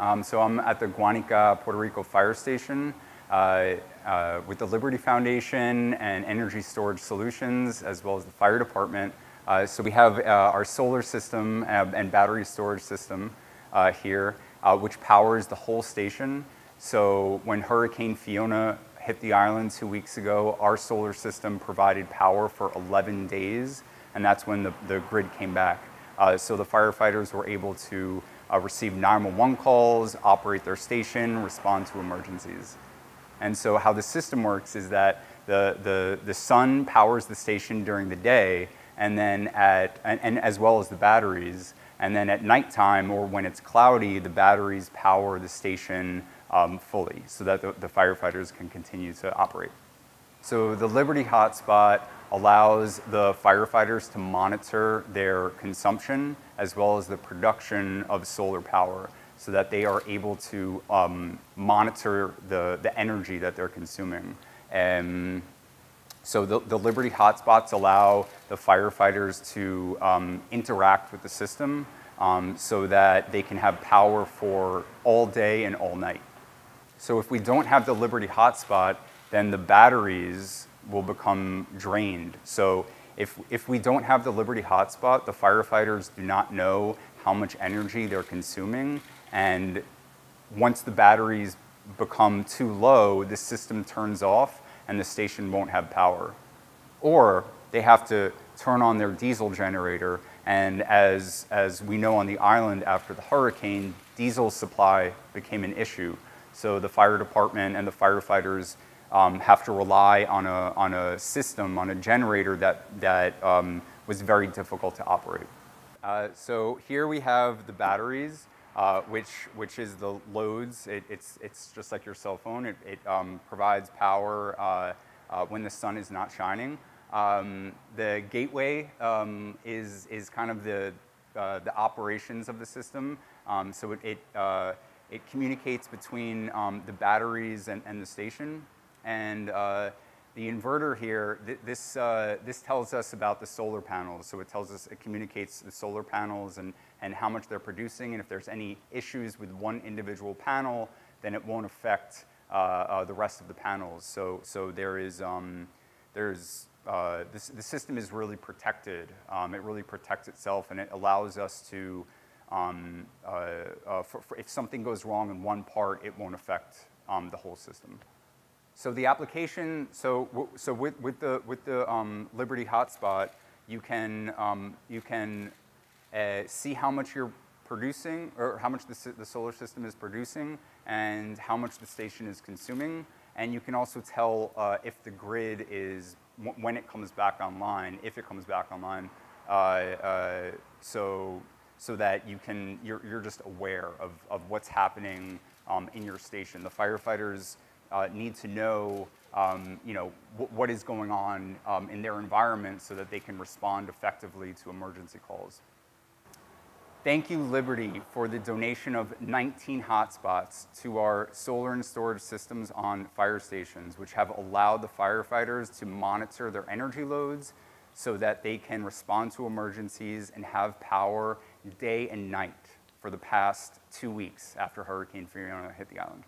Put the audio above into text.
Um, so I'm at the Guanica, Puerto Rico Fire Station uh, uh, with the Liberty Foundation and Energy Storage Solutions, as well as the fire department. Uh, so we have uh, our solar system and battery storage system uh, here, uh, which powers the whole station. So when Hurricane Fiona hit the island two weeks ago, our solar system provided power for 11 days, and that's when the, the grid came back. so the firefighters were able to uh, receive 911 calls, operate their station, respond to emergencies. And so how the system works is that the, the, the sun powers the station during the day, and then at, and, and as well as the batteries, and then at nighttime or when it's cloudy, the batteries power the station um, fully so that the, the firefighters can continue to operate. So the Liberty Hotspot allows the firefighters to monitor their consumption as well as the production of solar power so that they are able to um, monitor the, the energy that they're consuming. And so the, the Liberty hotspots allow the firefighters to um, interact with the system um, so that they can have power for all day and all night. So if we don't have the Liberty hotspot, then the batteries will become drained. So if, if we don't have the Liberty hotspot, the firefighters do not know how much energy they're consuming. And once the batteries become too low, the system turns off and the station won't have power. Or they have to turn on their diesel generator. And as, as we know on the island after the hurricane, diesel supply became an issue. So the fire department and the firefighters um, have to rely on a, on a system, on a generator that, that um, was very difficult to operate. Uh, so here we have the batteries, uh, which, which is the loads. It, it's, it's just like your cell phone. It, it um, provides power uh, uh when the sun is not shining. Um, the gateway um, is, is kind of the, uh, the operations of the system. Um, so it, it, uh, it communicates between the batteries and, and the station. And uh, the inverter here, th this, uh, this tells us about the solar panels. So it tells us, it communicates the solar panels and, and how much they're producing. And if there's any issues with one individual panel, then it won't affect uh, uh the rest of the panels. So, so there is, um, there's, uh, this, the system is really protected. Um, it really protects itself and it allows us to, um, uh, for, for if something goes wrong in one part, it won't affect um, the whole system. So the application, so, so with, with the, with the um, Liberty hotspot, you can, um, you can uh, see how much you're producing or how much the, the solar system is producing and how much the station is consuming. And you can also tell uh, if the grid is, when it comes back online, if it comes back online, uh, uh, so, so that you can, you're, you're just aware of, of what's happening um, in your station. The firefighters uh, need to know, um, you know, what is going on um, in their environment so that they can respond effectively to emergency calls. Thank you, Liberty, for the donation of 19 hotspots to our solar and storage systems on fire stations, which have allowed the firefighters to monitor their energy loads so that they can respond to emergencies and have power day and night for the past two weeks after Hurricane Fiona hit the island.